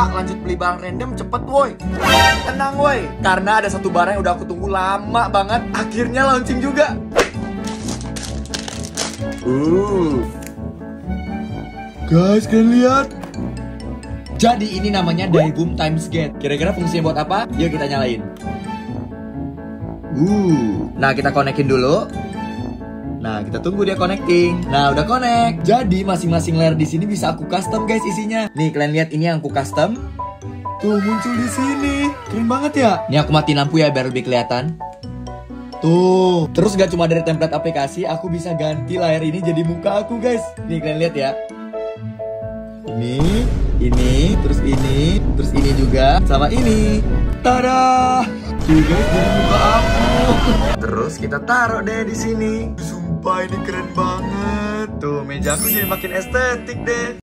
Kak, lanjut beli barang random cepet woi. Tenang woi, karena ada satu barang yang udah aku tunggu lama banget. Akhirnya launching juga. Uh. Guys, kalian lihat? Jadi ini namanya Boom Times Gate. Kira-kira fungsinya buat apa? Yuk kita nyalain. Uh. Nah, kita konekin dulu. Nah, kita tunggu dia connecting. Nah, udah connect. Jadi masing-masing layer di sini bisa aku custom guys isinya. Nih, kalian lihat ini yang aku custom. Tuh muncul di sini. Keren banget ya. Nih aku matiin lampu ya biar lebih kelihatan. Tuh, terus gak cuma dari template aplikasi, aku bisa ganti layar ini jadi muka aku guys. Nih kalian lihat ya. Ini, ini, terus ini, terus ini juga, sama ini. Tada! Tuh guys, jadi muka aku. Terus kita taruh deh di sini. Sumpah ini keren banget. Tuh, meja aku jadi makin estetik deh.